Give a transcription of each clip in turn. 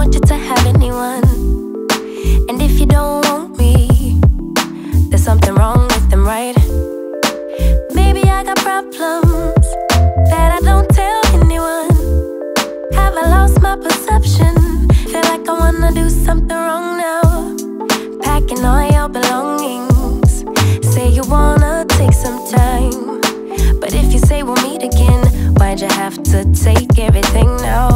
want you to have anyone. And if you don't want me, there's something wrong with them, right? Maybe I got problems that I don't tell anyone. Have I lost my perception? Feel like I wanna do something wrong now. Packing all your belongings. Say you wanna take some time. But if you say we'll meet again, why'd you have to take everything now?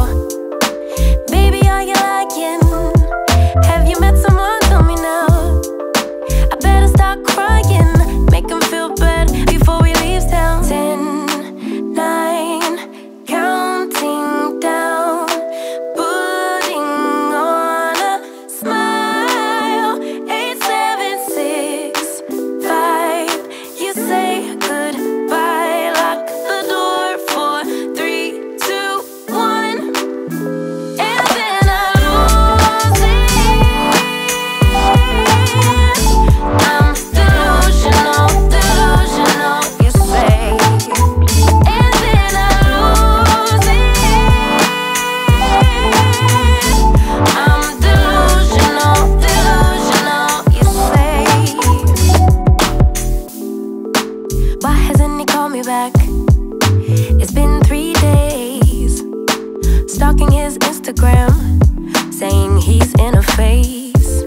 Instagram, saying he's in a phase.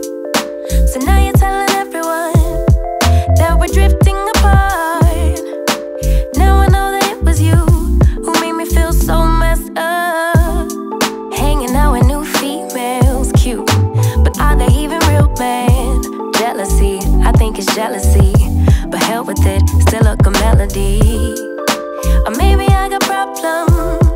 So now you're telling everyone that we're drifting apart. Now I know that it was you who made me feel so messed up. Hanging out with new females, cute, but are they even real, man? Jealousy, I think it's jealousy, but hell with it, still a melody. Or maybe I got problems